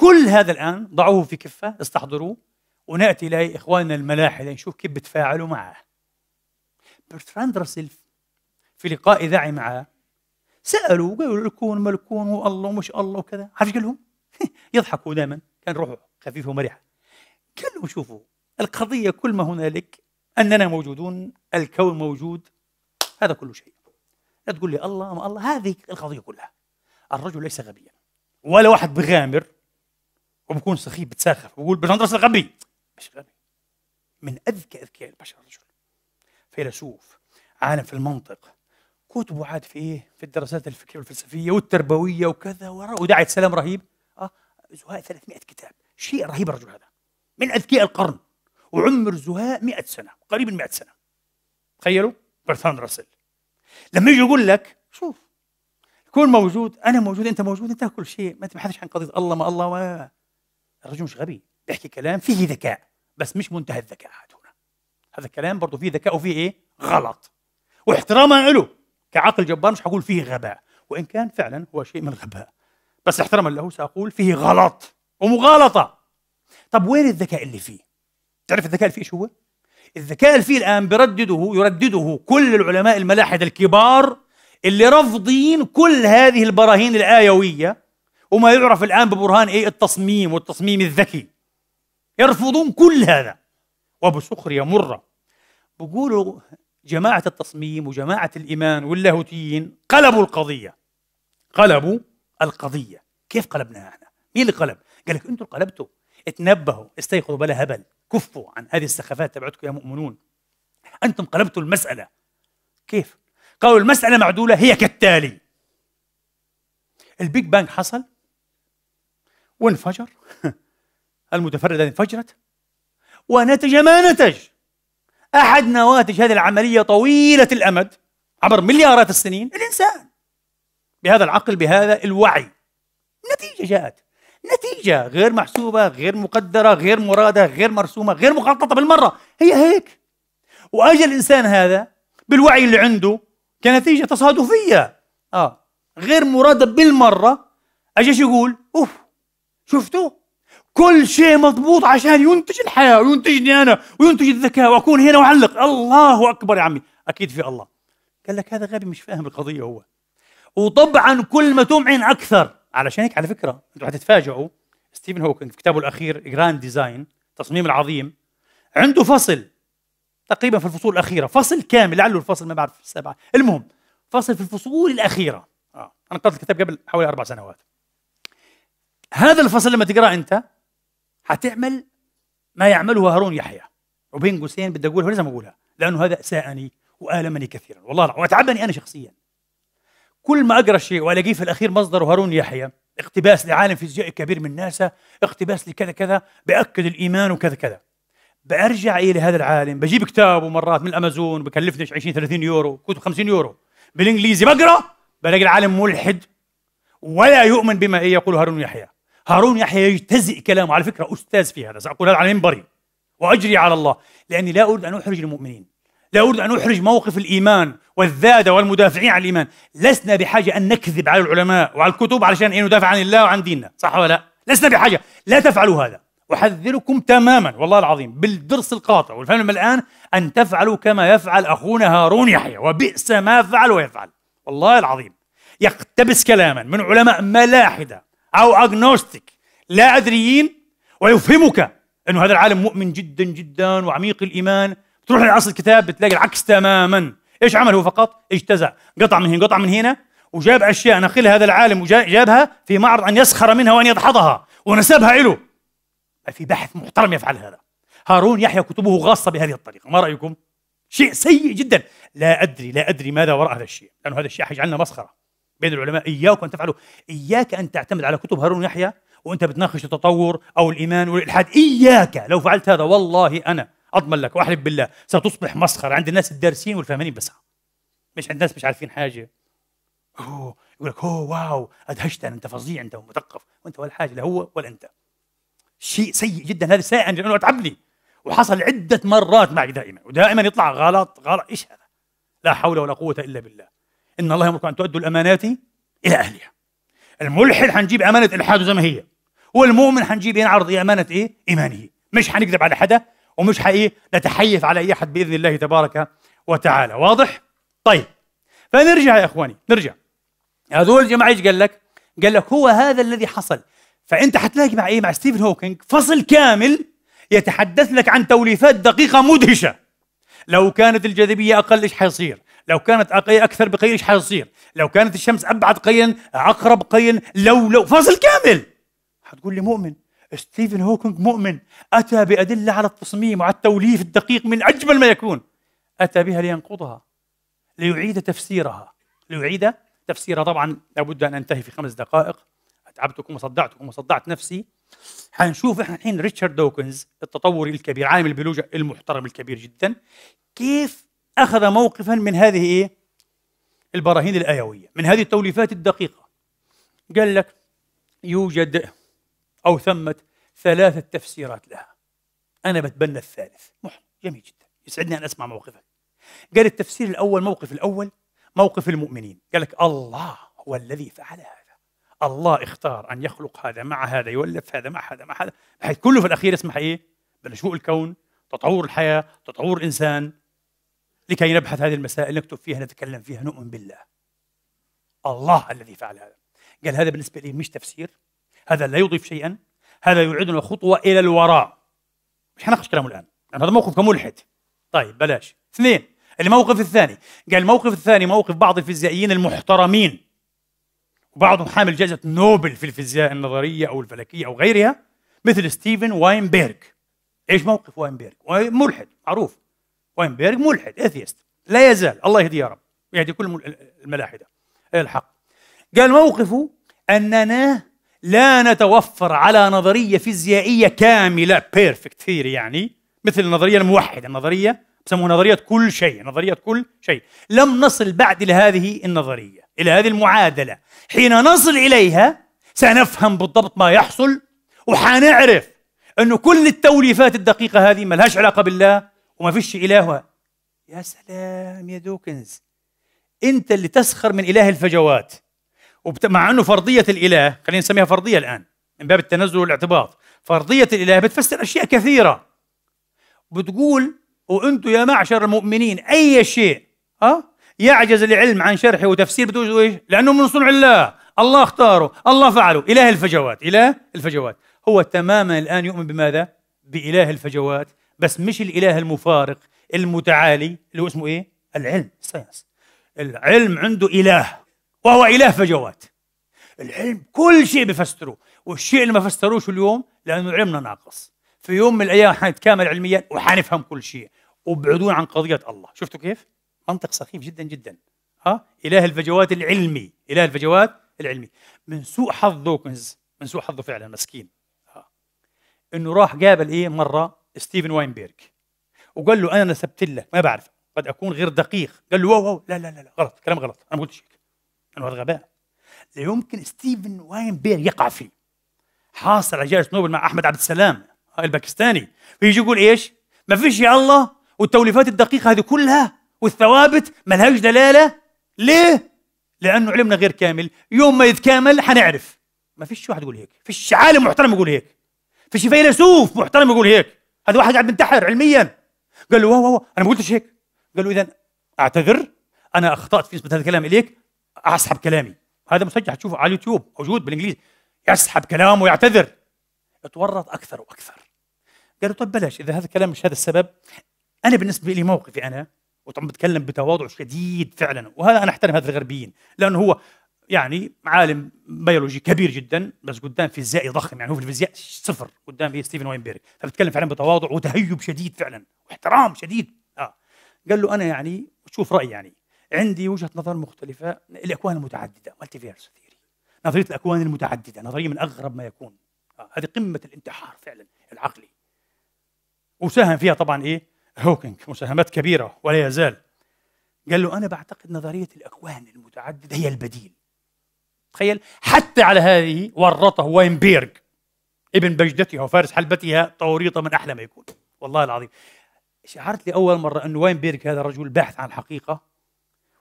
كل هذا الآن ضعوه في كفة استحضروه ونأتي إلى إخواننا الملاحدة نشوف كيف بتفاعلوا معه. برتراند راسل في لقاء إذاعي معه سألوا قالوا الكون ما الكون والله ومش الله وكذا. عارف قال لهم؟ يضحكوا دائما كان روحه خفيفة ومرحة قال لهم شوفوا القضية كل ما هنالك أننا موجودون الكون موجود هذا كل شيء. لا تقول لي الله ما الله هذه القضية كلها. الرجل ليس غبيا ولا واحد بغامر وبكون سخيف بتساخف بقول بندرس غبي مش غبي من أذكى أذكياء البشر الرجل فيلسوف عالم في المنطق كتبه عاد في إيه؟ في الدراسات الفكريه والفلسفيه والتربوية وكذا ودعية سلام رهيب. آه زهاء 300 كتاب. شيء رهيب الرجل هذا. من أذكياء القرن. وعمر زهاء 100 سنة. قريب من 100 سنة. تخيلوا؟ برثان راسل. لما يجي يقول لك شوف كون موجود أنا موجود أنت موجود انتهى كل شيء. ما تبحثش عن قضية الله ما الله ما الرجل مش غبي بيحكي كلام فيه ذكاء بس مش منتهى الذكاء هنا. هذا الكلام برضه فيه ذكاء وفيه إيه؟ غلط. واحتراما له كعقل جبار مش حقول فيه غباء وإن كان فعلا هو شيء من الغباء. بس احتراما له سأقول فيه غلط ومغالطة. طب وين الذكاء اللي فيه؟ تعرف الذكاء اللي فيه شو هو؟ الذكاء اللي فيه الآن بردده يردده كل العلماء الملاحده الكبار اللي رافضين كل هذه البراهين الآيوية وما يعرف الآن ببرهان إيه التصميم والتصميم الذكي. يرفضون كل هذا. وبسخريه مره بقولوا جماعة التصميم وجماعة الإيمان واللاهوتيين قلبوا القضية. قلبوا القضية. كيف قلبناها إحنا؟ مين اللي قلب؟ قال لك أنتم قلبتوا. اتنبهوا استيقظوا بلا هبل. كفوا عن هذه السخافات تبعتكم يا مؤمنون. أنتم قلبتوا المسألة. كيف؟ قالوا المسألة معدولة هي كالتالي. ال Big Bang حصل؟ وانفجر. المتفردة انفجرت. ونتج ما نتج. أحد نواتج هذه العملية طويلة الأمد عبر مليارات السنين. الإنسان. بهذا العقل بهذا الوعي. نتيجة جاءت. نتيجة غير محسوبة غير مقدرة غير مرادة غير مرسومة غير مخططة بالمرة. هي هيك. وأجى الإنسان هذا بالوعي اللي عنده كنتيجة تصادفية. آه. غير مرادة بالمرة. أجيش يقول أوف. شفتوا؟ كل شيء مضبوط عشان ينتج الحياة وينتجني أنا وينتج الذكاء وأكون هنا وأعلق. الله أكبر يا عمي. أكيد في الله. قال لك هذا غبي مش فاهم القضية هو. وطبعا كل ما تمعن أكثر. علشان هيك على فكرة أنتم حتتفاجئوا. ستيفن هوكينج في كتابه الأخير Grand Design التصميم العظيم عنده فصل تقريبا في الفصول الأخيرة. فصل كامل لعله الفصل ما بعرف السبعة المهم فصل في الفصول الأخيرة. آه. أنا قرأت الكتاب قبل حوالي أربع سنوات. هذا الفصل لما تقرأ أنت حتعمل ما يعمله هارون يحيى. وبين قوسين بدي اقولها لازم أقولها لأنه هذا ساءني وآلمني كثيرا والله وأتعبني أنا شخصيا. كل ما أقرأ شيء وألاقيه في الأخير مصدر هارون يحيى اقتباس لعالم فيزيائي كبير من ناسا اقتباس لكذا كذا بأكد الإيمان وكذا كذا. برجع إلى هذا العالم بجيب كتابه مرات من الأمازون بكلفني 20 30 يورو كتب 50 يورو. بالإنجليزي بقرأ بلاقي العالم ملحد ولا يؤمن بما يقول هارون يحيى. هارون يحيى يجتزئ كلامه. على فكرة أستاذ في هذا سأقول هذا على منبري وأجري على الله. لأني لا أريد أن أحرج المؤمنين. لا أريد أن أحرج موقف الإيمان والذادة والمدافعين عن الإيمان. لسنا بحاجة أن نكذب على العلماء وعلى الكتب علشان إيه ندافع عن الله وعن ديننا. صح ولا لا؟ لسنا بحاجة. لا تفعلوا هذا. أحذركم تماما والله العظيم بالدرس القاطع والفهم الآن أن تفعلوا كما يفعل أخونا هارون يحيى وبئس ما فعل ويفعل. والله العظيم يقتبس كلاما من علماء ملاحدة. أو أغنوستيك لا أدريين ويفهمك أنه هذا العالم مؤمن جدا جدا وعميق الإيمان. تروح لأصل الكتاب بتلاقي العكس تماما. إيش عمل هو فقط؟ اجتزأ. قطع من هنا قطع من هنا وجاب أشياء نقلها هذا العالم وجابها في معرض أن يسخر منها وأن يدحضها ونسبها له في بحث محترم يفعل هذا. هارون يحيى كتبه غاصة بهذه الطريقة. ما رأيكم؟ شيء سيء جدا. لا أدري لا أدري ماذا وراء هذا الشيء لأنه هذا الشيء حيجعلنا مسخرة. بين العلماء إياك أن تفعلوا. إياك أن تعتمد على كتب هارون يحيى وأنت بتناقش التطور أو الإيمان والإلحاد. إياك. لو فعلت هذا والله أنا أضمن لك وأحلف بالله ستصبح مسخرة. عند الناس الدارسين والفاهمين بس. مش عند الناس مش عارفين حاجة. أوه يقول لك أوه واو أدهشتنا أنت فظيع أنت مثقف وأنت ولا حاجة لا هو ولا أنت. شيء سيء جدا هذا سائع لأنه أتعبني وحصل عدة مرات معي دائما ودائما يطلع غلط غلط. إيش هذا؟ لا حول ولا قوة إلا بالله. إن الله يأمركم أن تؤدوا الأمانات إلى أهلها. الملحد حنجيب أمانة إلحاده زي ما هي والمؤمن حنجيب ينعرض أمانة إيه؟ إيمانه. مش حنكذب على حدا ومش حقيقي نتحيف على أي أحد بإذن الله تبارك وتعالى. واضح؟ طيب. فنرجع يا إخواني نرجع. هذول الجماعه إيش قال لك؟ قال لك هو هذا الذي حصل. فأنت حتلاقي مع إيه؟ مع ستيفن هوكينج فصل كامل يتحدث لك عن توليفات دقيقة مدهشة. لو كانت الجاذبية أقل إيش حيصير؟ لو كانت أكثر بقليل إيش حيصير؟ لو كانت الشمس أبعد قيا أقرب قيا لو لو فصل كامل. حتقول لي مؤمن. ستيفن هوكينج مؤمن. أتى بأدلة على التصميم وعلى التوليف الدقيق من أجمل ما يكون. أتى بها لينقضها ليعيد تفسيرها. ليعيد تفسيرها. طبعا لابد أن أنتهي في خمس دقائق. أتعبتكم وصدعتكم وصدعت نفسي. حنشوف إحنا الحين ريتشارد دوكنز التطوري الكبير عالم البيولوجيا المحترم الكبير جدا كيف أخذ موقفا من هذه إيه؟ البراهين الأيوية من هذه التوليفات الدقيقة. قال لك يوجد أو ثمه ثلاثة تفسيرات لها. أنا بتبنى الثالث. محن جميل جدا. يسعدني أن أسمع موقفك. قال التفسير الأول موقف الأول موقف المؤمنين. قال لك الله هو الذي فعل هذا. الله اختار أن يخلق هذا مع هذا يولف هذا مع هذا مع هذا بحيث كله في الأخير اسمح إيه؟ بنشوء الكون تطور الحياة تطور الإنسان. لكي نبحث هذه المسائل نكتب فيها نتكلم فيها نؤمن بالله. الله الذي فعل هذا. قال هذا بالنسبة لي مش تفسير. هذا لا يضيف شيئا. هذا يعيدنا خطوه إلى الوراء. مش حناقش كلامه الآن. لأن هذا موقف كملحد طيب بلاش. اثنين الموقف الثاني. قال الموقف الثاني موقف بعض الفيزيائيين المحترمين. وبعضهم حامل جائزة نوبل في الفيزياء النظرية أو الفلكية أو غيرها مثل ستيفن واينبيرغ إيش موقف واينبيرغ؟ ملحد معروف. واينبيرغ ملحد atheist. لا يزال. الله يهديه يا رب. يهدي كل الملاحدة. الحق. قال موقفه أننا لا نتوفر على نظرية فيزيائية كاملة. perfect theory يعني. مثل النظرية الموحدة. النظرية بسموها نظرية كل شيء. نظرية كل شيء. لم نصل بعد إلى هذه النظرية إلى هذه المعادلة. حين نصل إليها سنفهم بالضبط ما يحصل وحنعرف أنه كل التوليفات الدقيقة هذه ما لهاش علاقة بالله وما فيش إله يا سلام يا دوكنز. أنت اللي تسخر من إله الفجوات. وبت... مع أنه فرضية الإله خلينا نسميها فرضية الآن من باب التنزل والاعتباط. فرضية الإله بتفسر أشياء كثيرة. بتقول وأنتم يا معشر المؤمنين أي شيء ها؟ يعجز العلم عن شرحه وتفسير بتوجد إيش؟ لأنه من صنع الله، الله اختاره، الله فعله، إله الفجوات، إله الفجوات، هو تماما الآن يؤمن بماذا؟ بإله الفجوات، بس مش الإله المفارق المتعالي اللي هو اسمه إيه؟ العلم، الساينس. العلم عنده إله وهو إله فجوات. العلم كل شيء بفسره، والشيء اللي ما فسروش اليوم لأنه علمنا ناقص. في يوم من الأيام حنتكامل علميا وحنفهم كل شيء، وبعدون عن قضية الله، شفتوا كيف؟ منطق سخيف جدا جدا ها إله الفجوات العلمي إله الفجوات العلمي من سوء حظ دوكنز من سوء حظه فعلا مسكين ها إنه راح قابل إيه مرة ستيفن واينبيرغ. وقال له أنا نسبت لك ما بعرف قد أكون غير دقيق. قال له واو لا لا لا, لا غلط كلام غلط أنا ما قلتش هيك انه هذا غباء. لا يمكن ستيفن واينبيرغ يقع فيه. حاصل على جائزة نوبل مع أحمد عبد السلام الباكستاني. ويجي يقول إيش؟ ما فيش الله والتوليفات الدقيقة هذه كلها والثوابت ملهاش دلالة. ليه؟ لأنه علمنا غير كامل. يوم ما يتكامل حنعرف. ما فيش واحد يقول هيك. فيش عالم محترم يقول هيك. فيش فيلسوف محترم يقول هيك. هذا واحد قاعد بينتحر علميا. قال له واو أنا ما قلتش هيك. قال له اذا أعتذر أنا أخطأت في نسبة هذا الكلام إليك أسحب كلامي. هذا مسجل حتشوفه على اليوتيوب موجود بالإنجليزي. يسحب كلامه ويعتذر اتورط أكثر وأكثر. قالوا طيب بلاش إذا هذا الكلام مش هذا السبب أنا بالنسبة لي موقفي أنا وطبعا بتكلم بتواضع شديد فعلا وهذا أنا أحترم هذا الغربيين لأنه هو يعني عالم بيولوجي كبير جدا بس قدام فيزيائي ضخم يعني هو في الفيزياء صفر قدام ستيفن واينبيرغ فبتكلم فعلا بتواضع وتهيب شديد فعلا واحترام شديد. آه. قال له أنا يعني شوف رأيي يعني عندي وجهة نظر مختلفة الاكوان المتعددة multiverse theory نظرية الأكوان المتعددة نظرية من أغرب ما يكون. آه. هذه قمة الانتحار فعلا العقلي. وساهم فيها طبعا إيه؟ هوكينج مساهمات كبيرة ولا يزال. قال له أنا بعتقد نظرية الأكوان المتعددة هي البديل. تخيل حتى على هذه ورطه واينبيرغ ابن بجدتها وفارس حلبتها توريطة من أحلى ما يكون. والله العظيم. شعرت لي أول مرة أن واينبيرغ هذا الرجل باحث عن الحقيقة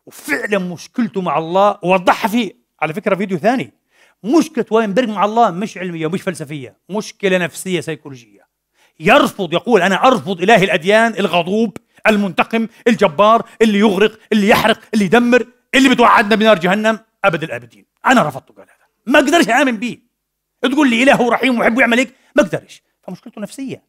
وفعلا مشكلته مع الله ووضحها في على فكرة فيديو ثاني. مشكلة واينبرغ مع الله مش علمية ومش فلسفية مشكلة نفسية سيكولوجية. يرفض يقول أنا أرفض إله الأديان الغضوب المنتقم الجبار اللي يغرق اللي يحرق اللي يدمر اللي بتوعدنا بنار جهنم أبد الآبدين. أنا رفضته قال هذا. ما أقدرش آمن به تقول لي إله رحيم ويحب يعمل هيك؟ ما أقدرش فمشكلته نفسية.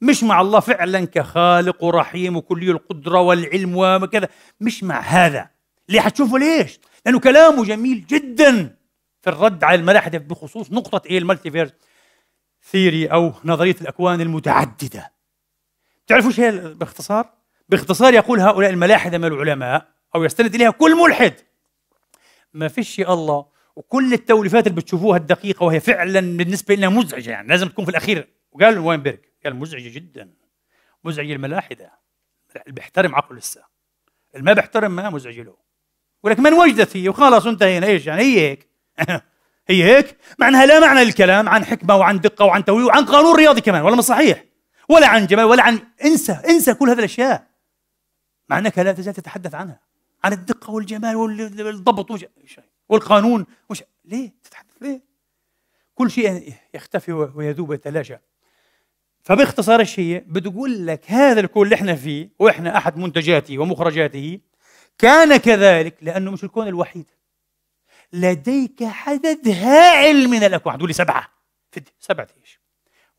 مش مع الله فعلا كخالق ورحيم وكلي القدرة والعلم وكذا. مش مع هذا. ليه؟ حتشوفوا ليش؟ لأنه كلامه جميل جدا في الرد على الملاحدة بخصوص نقطة إيه ال multiverse؟ theory أو نظرية الأكوان المتعددة. تعرفوا إيش هي باختصار؟ باختصار يقول هؤلاء الملاحدة من العلماء أو يستند إليها كل ملحد. ما فيش الله وكل التوليفات اللي بتشوفوها الدقيقة وهي فعلا بالنسبة لنا مزعجة يعني لازم تكون في الأخير. وقال واينبرغ قال مزعجة جدا. مزعجة الملاحدة. اللي بيحترم عقله لسه. اللي ما بيحترم ما مزعج له. ولك من وجدت هي؟ وخلاص انتهينا. إيش يعني؟ هي هيك. هي هيك؟ معناها لا معنى للكلام عن حكمة وعن دقة وعن تويل وعن قانون رياضي كمان ولا صحيح. ولا عن جمال ولا عن انسى انسى كل هذه الأشياء. مع إنك لا تزال تتحدث عنها. عن الدقة والجمال والضبط وش... والقانون وش... ليه؟ تتحدث ليه؟ كل شيء يختفي ويذوب ويتلاشى. فباختصار الشيء بتقول لك هذا الكون اللي إحنا فيه وإحنا أحد منتجاته ومخرجاته كان كذلك لأنه مش الكون الوحيد. لديك عدد هائل من الأكوان. تقول لي سبعه سبعة إيش؟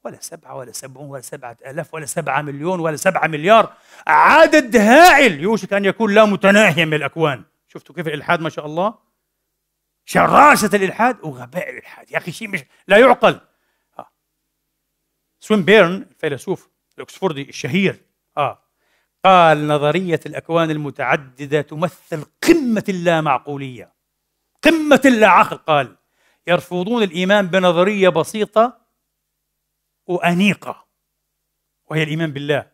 ولا سبعة ولا سبعون ولا سبعة آلاف ولا سبعة مليون ولا سبعة مليار. عدد هائل. يوشك أن يكون لا متناهيا من الأكوان. شفتوا كيف الإلحاد ما شاء الله؟ شراسة الإلحاد وغباء الإلحاد. يا أخي شيء مش لا يعقل. آه. سوينبيرن الفيلسوف الأكسفوردي الشهير آه. قال نظرية الأكوان المتعددة تمثل قمة اللامعقولية. قمة اللا عقل قال. يرفضون الإيمان بنظرية بسيطة وأنيقة وهي الإيمان بالله.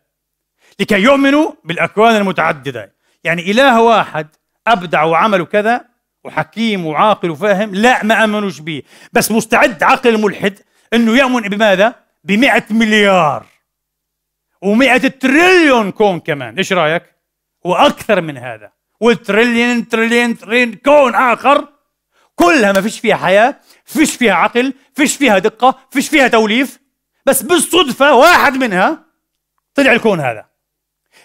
لكي يؤمنوا بالأكوان المتعددة. يعني إله واحد أبدع وعمل كذا وحكيم وعاقل وفاهم لا ما آمنوش به. بس مستعد عقل الملحد إنه يؤمن بماذا؟ بمئة مليار. ومئة تريليون كون كمان. إيش رأيك؟ وأكثر من هذا. وتريليون تريليون تريليون كون آخر. كلها ما فيش فيها حياة فيش فيها عقل فيش فيها دقة فيش فيها توليف. بس بالصدفة واحد منها طلع الكون هذا.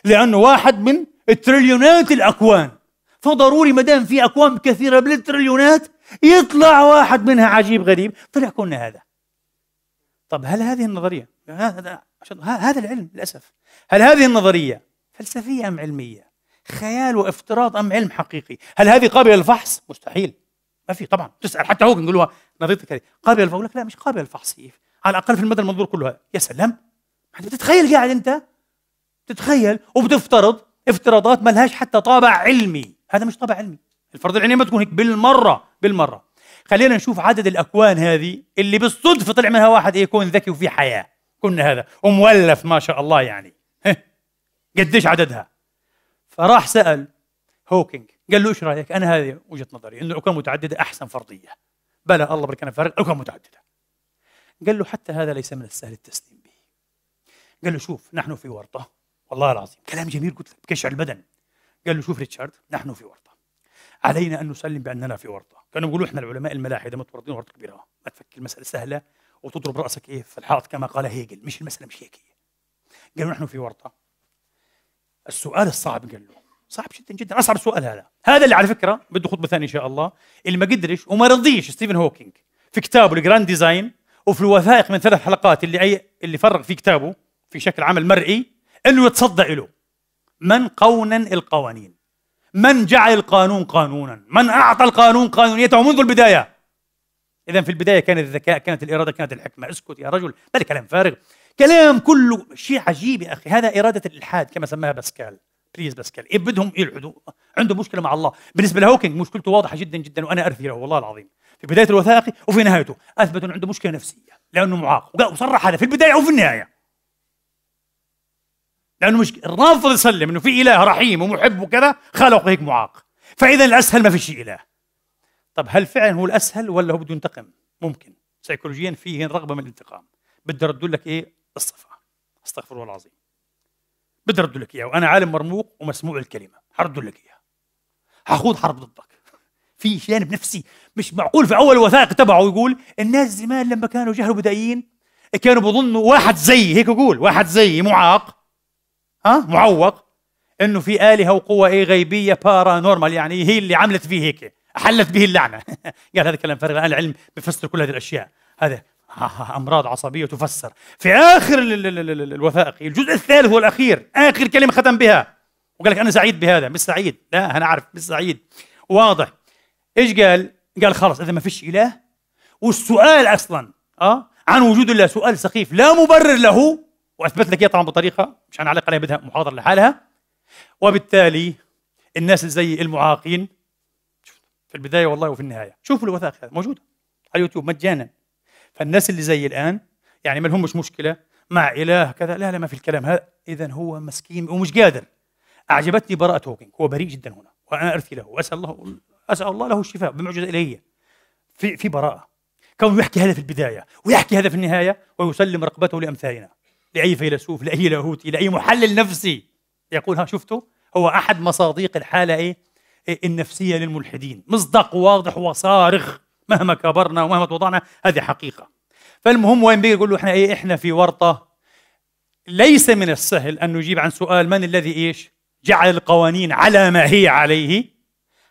لأنه واحد من التريليونات الأكوان. فضروري ما دام في اكوان كثيرة بالتريليونات يطلع واحد منها عجيب غريب. طلع كوننا هذا. طب هل هذه النظرية؟ هذا هذا العلم للأسف. هل هذه النظرية فلسفية أم علمية؟ خيال وافتراض أم علم حقيقي؟ هل هذه قابلة للفحص؟ مستحيل. ما في طبعا. تسأل حتى هو نقول له نظريتك هذه. قابلة للفحص؟ لا مش قابلة للفحص على الأقل في المدى المنظور كله. يا سلام. بتتخيل قاعد أنت؟ تتخيل. وبتفترض افتراضات ما لهاش حتى طابع علمي. هذا مش طابع علمي. الفرض العلمي ما تكون هيك. بالمرة بالمرة. خلينا نشوف عدد الأكوان هذه اللي بالصدفة طلع منها واحد يكون ذكي وفي حياة. كوننا هذا. ومولف ما شاء الله يعني. قديش عددها؟ فراح سأل هوكينج. قال له إيش رأيك؟ أنا هذه وجهة نظري إنه الاكوان متعددة أحسن فرضية. بلا الله بركنا فارق اكوان متعددة. قال له حتى هذا ليس من السهل التسليم به. قال له شوف نحن في ورطة. والله العظيم. كلام جميل قلت لك بكشع البدن قال له شوف ريتشارد نحن في ورطة. علينا أن نسلم بأننا في ورطة. كانوا يقولوا إحنا العلماء الملاحدة متورطين ورطة كبيرة ما تفكر المسألة سهلة وتضرب رأسك إيه في الحائط كما قال هيجل. مش المسألة مش هيك هي. قالوا نحن في ورطة. السؤال الصعب قال له. صعب جدا جدا. أصعب سؤال هذا. هذا اللي على فكرة بده خطبة ثانية إن شاء الله. اللي ما قدرش وما رضيش ستيفن هوكينج في كتابه ال Grand Design وفي الوثائق من ثلاث حلقات اللي أي اللي فرغ في كتابه في شكل عمل مرئي إنه يتصدى له. من قونن القوانين؟ من جعل القانون قانونا؟ من أعطى القانون قانونيته منذ البداية؟ اذا في البداية كان الذكاء كانت الإرادة كانت الحكمة. اسكت يا رجل هذا كلام فارغ. كلام كله شيء عجيب يا أخي. هذا إرادة الإلحاد كما سماها باسكال. بليز باسكال إيه بدهم يلحدوا عنده مشكلة مع الله. بالنسبة لهوكينج مشكلته واضحة جدا جدا وأنا أرثي له والله العظيم. في بداية الوثائقي وفي نهايته. أثبت أنه عنده مشكلة نفسية لأنه معاق. وصرح هذا في البداية وفي النهاية. لأنه مش الرافض يسلم إنه في إله رحيم ومحب وكذا خلق هيك معاق. فإذا الأسهل ما في شيء إله. طب هل فعلا هو الأسهل ولا هو بده ينتقم؟ ممكن. سيكولوجيا فيه رغبة من الانتقام. بدي أرد لك إيه؟ الصفة. أستغفر الله العظيم. بدي أرد لك اياه وأنا عالم مرموق ومسموع الكلمة. حرد لك إياها. حخوض حرب ضدك. في جانب نفسي مش معقول في أول الوثائق تبعه يقول الناس زمان لما كانوا جهلوا بدائيين كانوا بظنوا واحد زي هيك يقول واحد زي معاق ها؟ معوق. إنه في آلهة وقوة إيه غيبية بارا نورمال يعني هي اللي عملت فيه هيك حلت به اللعنة. قال هذا كلام فارغ الآن العلم بيفسر كل هذه الأشياء. هذا أمراض عصبية تفسر. في آخر الوثائق الجزء الثالث والاخير آخر كلمة ختم بها. وقال لك أنا سعيد بهذا مش سعيد لا أنا عارف مش سعيد. واضح. إيش قال؟ قال خلص إذا ما فيش إله. والسؤال أصلا آه عن وجود الله سؤال سخيف لا مبرر له. وأثبت لك اياه طبعا بطريقة مش هنعلق عليها بدها محاضرة لحالها. وبالتالي الناس زي المعاقين في البداية والله وفي النهاية شوفوا الوثائق هذه موجودة على اليوتيوب مجانا. فالناس اللي زي الآن يعني ما لهمش مشكلة مع إله كذا لا لا ما في الكلام هذا. اذا هو مسكين ومش قادر. أعجبتني براءة هوكينج هو بريء جدا هنا وأنا أرثي له وأسأل الله أسأل الله له الشفاء بمعجزة إلهية. في في براءة. كونه يحكي هذا في البداية ويحكي هذا في النهاية ويسلم رقبته لأمثالنا. لأي فيلسوف لأي لاهوتي لأي محلل نفسي يقول ها شفتوا؟ هو أحد مصاديق الحالة إيه, إيه النفسية للملحدين. مصداق واضح وصارخ مهما كبرنا ومهما توضعنا هذه حقيقة. فالمهم وين بيجي؟ يقول له إحنا إيه؟ إحنا في ورطة. ليس من السهل أن نجيب عن سؤال من الذي إيش؟ جعل القوانين على ما هي عليه.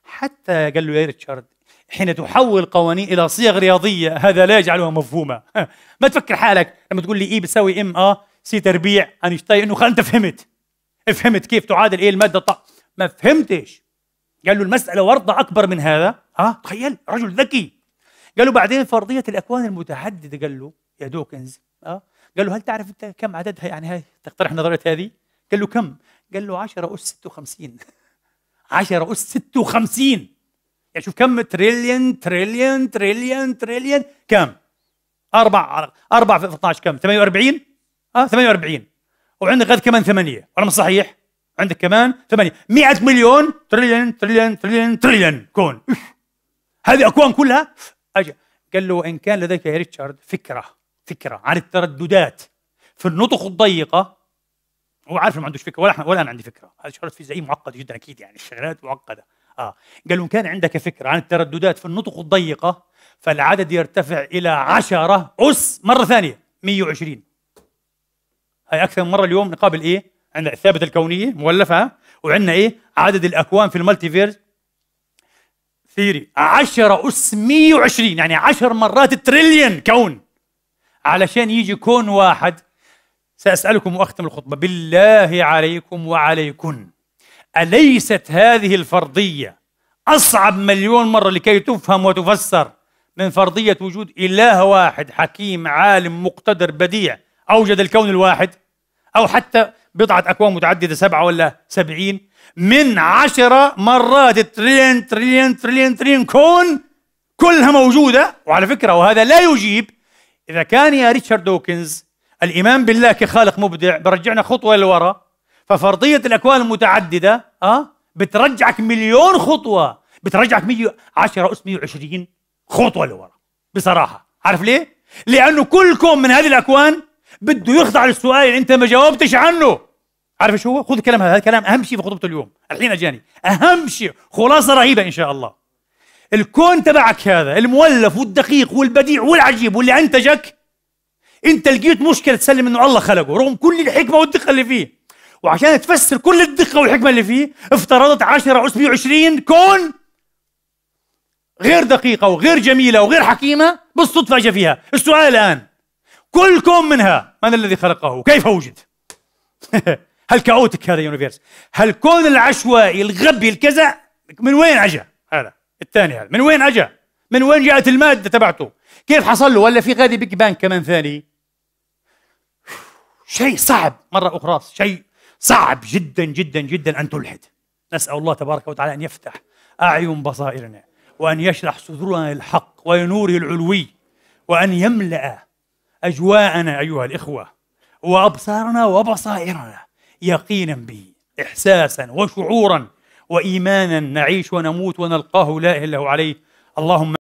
حتى قال له يا ريتشارد حين تحول القوانين إلى صيغ رياضية هذا لا يجعلها مفهومة. ما تفكر حالك لما تقول لي E بتساوي M آه؟ C تربيع أينشتاين إنه أنت فهمت. فهمت كيف تعادل إيه المادة طاقة ما فهمتش. قال له المسألة ورطه أكبر من هذا. ها؟ تخيل رجل ذكي. قال له بعدين فرضية الأكوان المتعدده قال له يا دوكنز آه قال له هل تعرف أنت كم عددها؟ يعني هاي تقترح نظرية هذه؟ قال له كم؟ قال له 10 اس 56 10 أس 56 يعني شوف كم تريليون تريليون تريليون تريليون كم؟ أربع أربع في 12 كم؟ 48 آه 48 وعندك غد كمان ثمانية. مش صحيح؟ عندك كمان ثمانية. 100 مليون تريليون تريليون تريليون تريليون. كون. هذه أكوان كلها؟ أجل. قال له إن كان لديك يا ريتشارد فكرة فكرة عن الترددات في النطق الضيقة. هو عارف ما عندوش فكرة. ولا ولا أنا عندي فكرة. هذا شغلات فيزيائيه معقده جدا أكيد يعني. الشغلات معقدة. آه. قال له إن كان عندك فكرة عن الترددات في النطق الضيقة فالعدد يرتفع إلى عشرة أس مرة ثانية. 120 هاي أكثر من مرة اليوم نقابل إيه؟ عندنا الثابته الكونية مولفه وعندنا إيه؟ عدد الأكوان في ال Multiverse Theory. 10 اس 120 يعني 10 مرات التريليون كون. علشان يجي كون واحد سأسألكم وأختم الخطبة. بالله عليكم وعليكن. أليست هذه الفرضية أصعب مليون مرة لكي تفهم وتفسر من فرضية وجود إله واحد حكيم عالم مقتدر بديع أوجد الكون الواحد أو حتى بضعة أكوان متعددة سبعة ولا سبعين من عشرة مرات تريليون تريليون تريليون تريليون كون كلها موجودة وعلى فكرة وهذا لا يجيب إذا كان يا ريتشارد دوكنز الإيمان بالله كخالق مبدع برجعنا خطوة لورا ففرضية الأكوان المتعددة أه بترجعك مليون خطوة بترجعك 110 أس 120 خطوة لورا بصراحة عارف ليه؟ لأنه كل كون من هذه الأكوان بده يخضع للسؤال اللي أنت ما جاوبتش عنه. عارف شو هو؟ خذ الكلام هذا كلام أهم شيء في خطبة اليوم. الحين أجاني. أهم شيء خلاصة رهيبة إن شاء الله. الكون تبعك هذا المولف والدقيق والبديع والعجيب واللي أنتجك أنت لقيت مشكلة تسلم إنه الله خلقه رغم كل الحكمة والدقة اللي فيه. وعشان تفسر كل الدقة والحكمة اللي فيه افترضت 10 اس 120 كون غير دقيقة وغير جميلة وغير حكيمة بالصدفة اجى فيها. السؤال الآن. كل كون منها. من الذي خلقه؟ وكيف وجد هل chaotic هذا universe؟ هل كون العشوائي الغبي الكذا من وين اجى هذا؟ الثاني هذا. من وين اجى من وين جاءت المادة تبعته؟ كيف حصل له؟ ولا في غادي بيج بانك كمان ثاني؟ شيء صعب. مرة أخرى شيء صعب جدا جدا جدا أن تلحد. نسأل الله تبارك وتعالى أن يفتح أعين بصائرنا وأن يشرح صدورنا للحق ونوره العلوي وأن يملأ أجواءنا أيها الإخوة وأبصارنا وبصائرنا يقينا به إحساسا وشعورا وإيمانا نعيش ونموت ونلقاه لا إله إلا هو عليه. اللهم